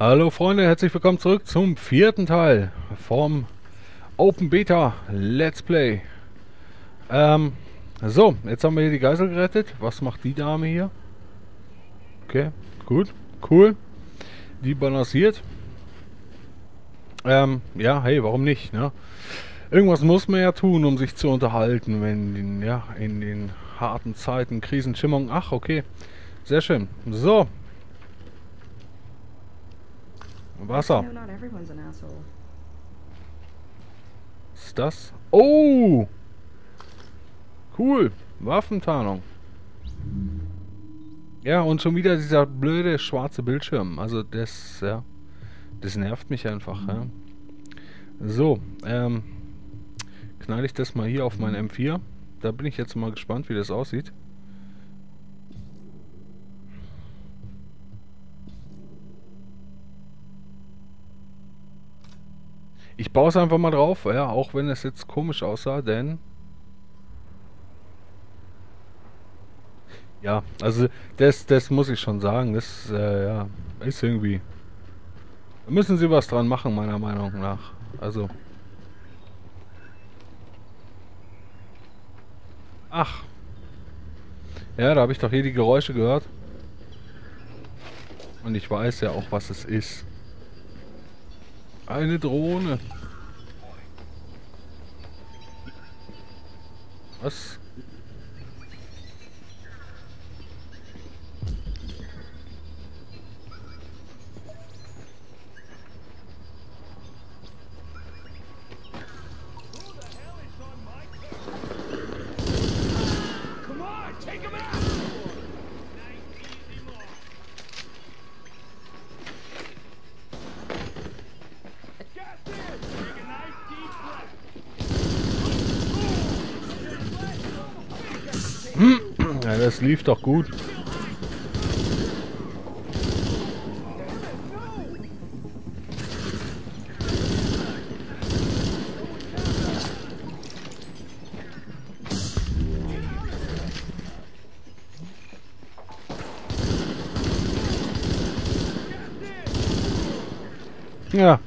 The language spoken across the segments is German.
Hallo Freunde, herzlich willkommen zurück zum vierten Teil vom Open Beta Let's Play. Ähm, so, jetzt haben wir hier die Geisel gerettet. Was macht die Dame hier? Okay, gut, cool. Die balanciert. Ähm, ja, hey, warum nicht, ne? Irgendwas muss man ja tun, um sich zu unterhalten, wenn, ja, in den harten Zeiten, Krisenstimmung. Ach, okay. Sehr schön. So. Wasser. Was ist das? Oh! Cool. Waffentarnung. Ja, und schon wieder dieser blöde schwarze Bildschirm. Also das, ja. Das nervt mich einfach, ja. So, ähm. Knall ich das mal hier auf mein M4. Da bin ich jetzt mal gespannt, wie das aussieht. Ich baue es einfach mal drauf, ja, auch wenn es jetzt komisch aussah, denn... Ja, also das, das muss ich schon sagen, das äh, ja, ist irgendwie... Da müssen sie was dran machen, meiner Meinung nach. Also... Ach. Ja, da habe ich doch hier die Geräusche gehört. Und ich weiß ja auch, was es ist. Eine Drohne. Was? Ja, das lief doch gut. Ja.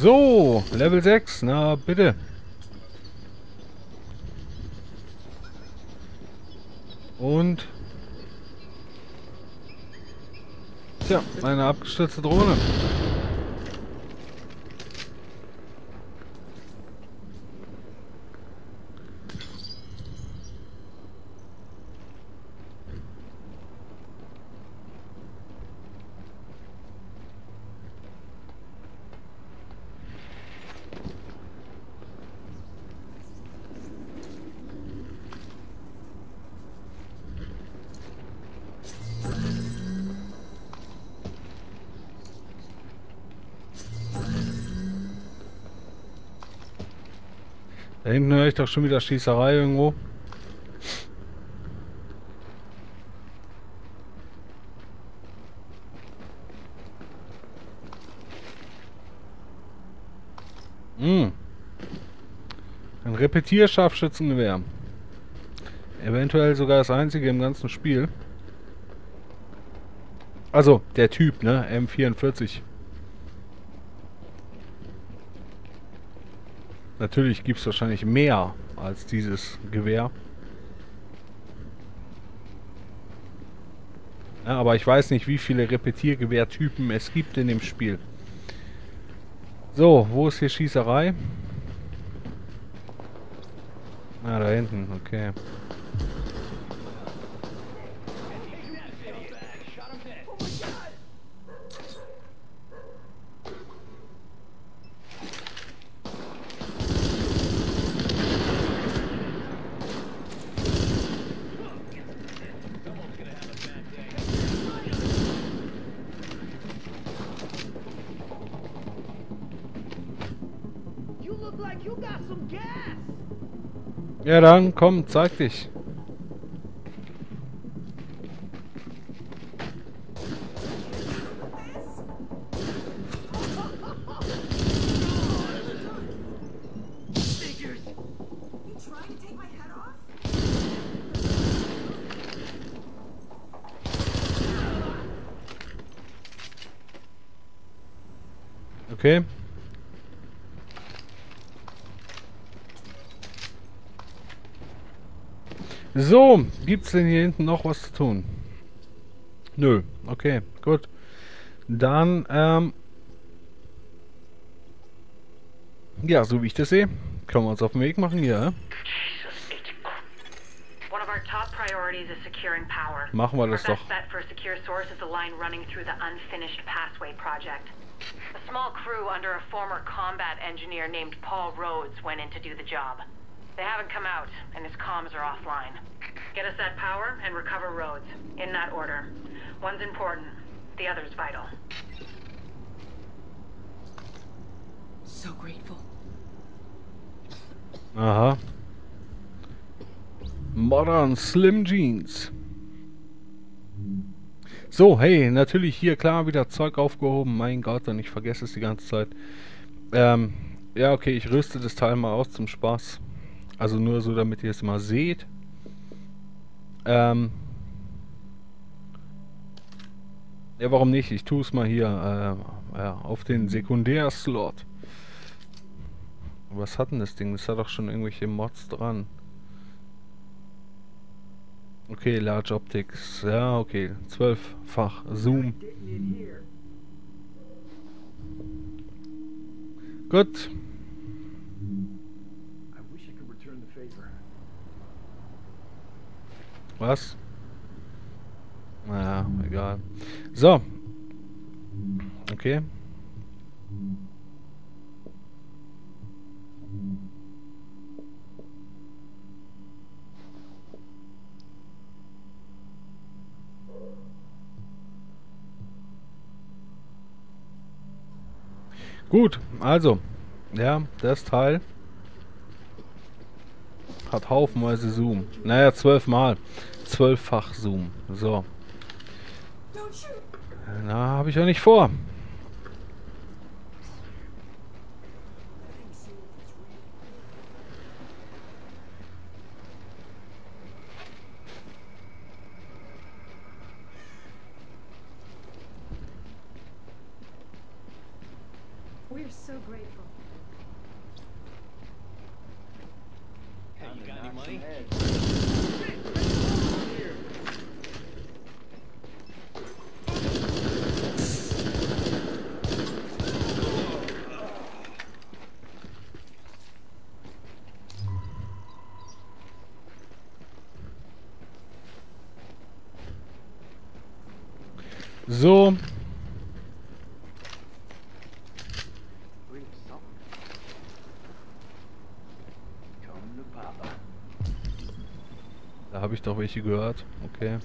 So, Level 6, na bitte. Und... Tja, eine abgestürzte Drohne. Da hinten höre ich doch schon wieder Schießerei irgendwo. Hm. Ein Repetierscharfschützengewehr. Eventuell sogar das einzige im ganzen Spiel. Also, der Typ, ne? M44. Natürlich gibt es wahrscheinlich mehr als dieses Gewehr. Ja, aber ich weiß nicht, wie viele Repetiergewehrtypen es gibt in dem Spiel. So, wo ist hier Schießerei? Ah, da hinten, okay. Ja dann, komm, zeig dich. Okay. So, gibt's denn hier hinten noch was zu tun? Nö, okay, gut. Dann, ähm... Ja, so wie ich das sehe, können wir uns auf den Weg machen, ja. One of our top priorities is securing power. Machen wir das doch. A small crew under a former combat engineer named Paul Rhodes went in to do the job. They haven't come out, and his comms are offline. Get us that power and recover Rhodes. In that order. One's important, the other's vital. So grateful. Aha. Modern Slim Jeans. So, hey, natürlich hier klar wieder Zeug aufgehoben. Mein Gott, und ich vergesse es die ganze Zeit. Ähm, ja, okay, ich rüste das Teil mal aus zum Spaß. Also nur so, damit ihr es mal seht. Ähm. Ja, warum nicht? Ich tue es mal hier äh, ja, auf den Sekundärslot. Was hat denn das Ding? Das hat doch schon irgendwelche Mods dran. Okay, Large Optics. Ja, okay. Zwölffach Zoom. Gut. Was? Naja, egal. So. Okay. Gut, also, ja, das Teil hat haufenweise Zoom. Naja, zwölfmal. Zwölffach Zoom. So. Na, habe ich auch nicht vor. We're so grateful. So. Bring something. Come to Papa. Doch welche gehört. Okay.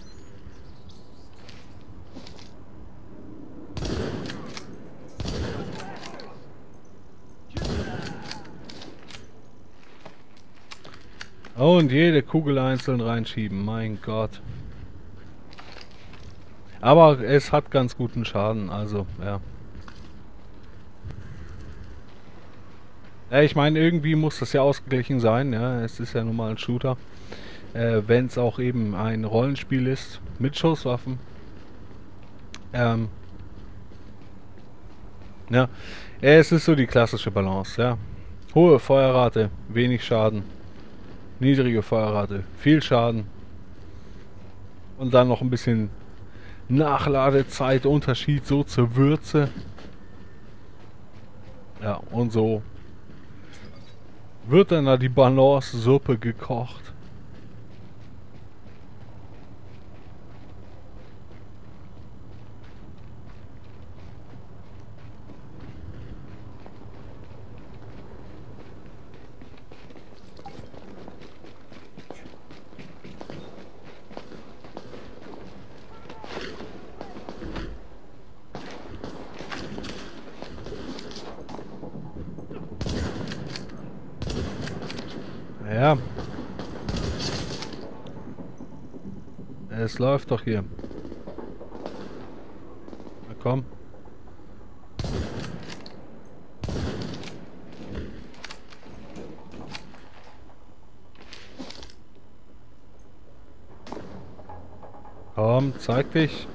Und jede Kugel einzeln reinschieben. Mein Gott. Aber es hat ganz guten Schaden, also, ja. Ja, ich meine, irgendwie muss das ja ausgeglichen sein, ja. Es ist ja nun mal ein Shooter. Äh, Wenn es auch eben ein Rollenspiel ist, mit Schusswaffen. Ähm. Ja. es ist so die klassische Balance, ja. Hohe Feuerrate, wenig Schaden. Niedrige Feuerrate, viel Schaden. Und dann noch ein bisschen Nachladezeit, Unterschied so zur Würze. Ja, und so wird dann da die Balance-Suppe gekocht. Ja. Es läuft doch hier. Na komm. Komm, zeig dich.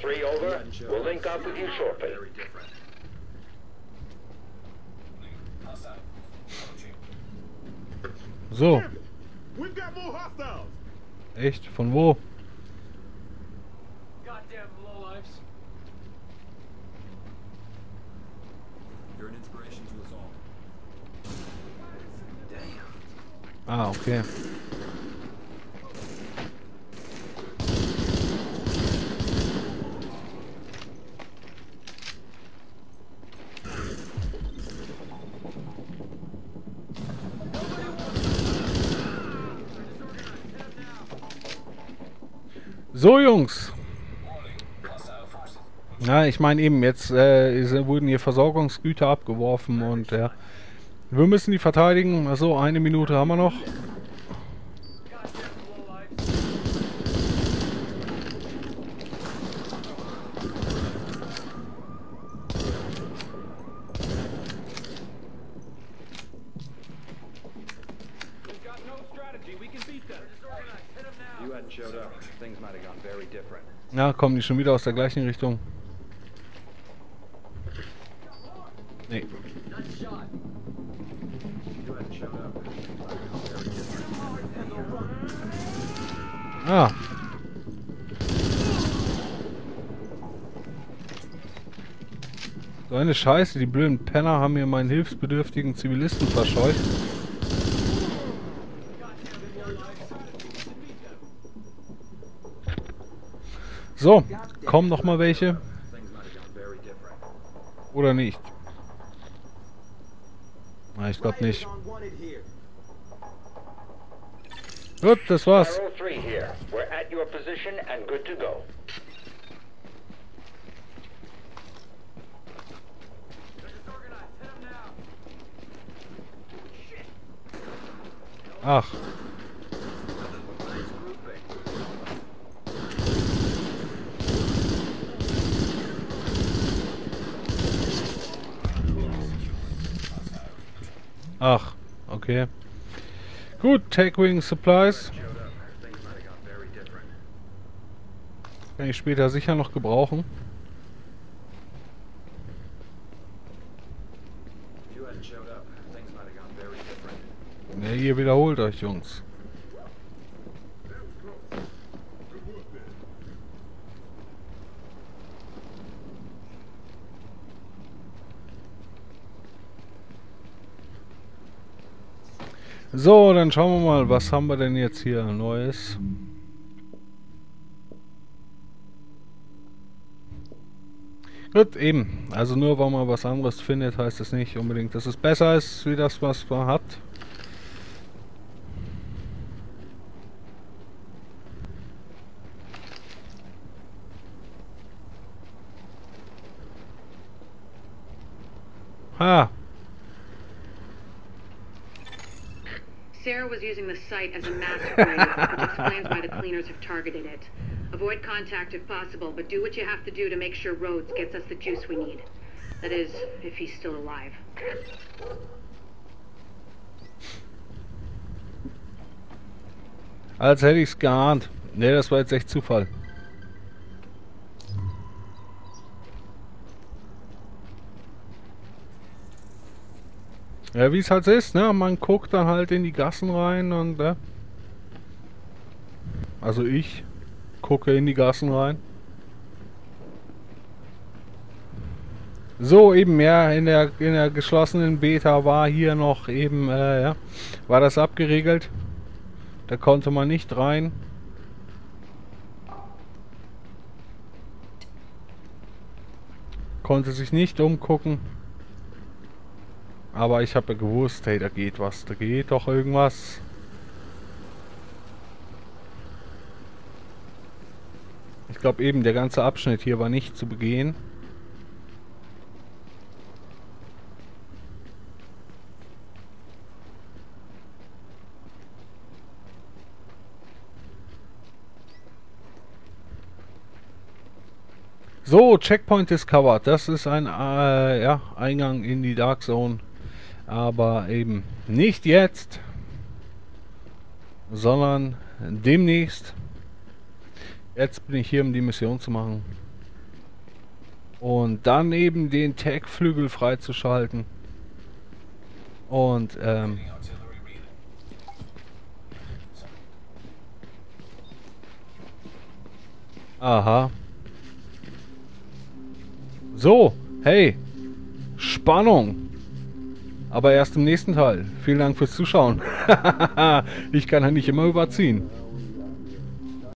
three over. We'll link up with you shortly. So. We've got Echt? Von wo? Ah, okay. So, Jungs. Ja, ich meine eben, jetzt äh, wurden hier Versorgungsgüter abgeworfen und ja. Wir müssen die verteidigen. Also eine Minute haben wir noch. Ja, kommen die schon wieder aus der gleichen Richtung? Nee. Ah. So eine Scheiße, die blöden Penner haben mir meinen hilfsbedürftigen Zivilisten verscheucht. So, kommen noch mal welche oder nicht? Na, ich glaube nicht. Gut, das war's. Sparrow ach, okay. Gut, Take Wing Supplies. Kann ich später sicher noch gebrauchen. Ne, ihr wiederholt euch, Jungs. So, dann schauen wir mal, was haben wir denn jetzt hier Neues? Gut, eben. Also nur weil man was anderes findet, heißt es nicht unbedingt, dass es besser ist, wie das, was man hat. Site as a master grave, which explains why the cleaners have targeted it. Avoid contact if possible, but do what you have to do to make sure Rhodes gets us the juice we need. That is, if he's still alive. Als hätte er ich's geahnt. Ne, das war jetzt echt Zufall. Ja, wie es halt ist, ne? Man guckt dann halt in die Gassen rein und, ne? Also ich gucke in die Gassen rein. So, eben, ja, in der, in der geschlossenen Beta war hier noch eben, äh, ja, war das abgeregelt. Da konnte man nicht rein. Konnte sich nicht umgucken. Aber ich habe ja gewusst, hey, da geht was, da geht doch irgendwas. Ich glaube eben, der ganze Abschnitt hier war nicht zu begehen. So, Checkpoint discovered. Das ist ein äh, ja, Eingang in die Dark Zone. Aber eben nicht jetzt, sondern demnächst. Jetzt bin ich hier, um die Mission zu machen. Und dann eben den Tag-Flügel freizuschalten. Und, ähm... Aha. So, hey. Spannung. Aber erst im nächsten Teil. Vielen Dank fürs Zuschauen. ich kann ja nicht immer überziehen.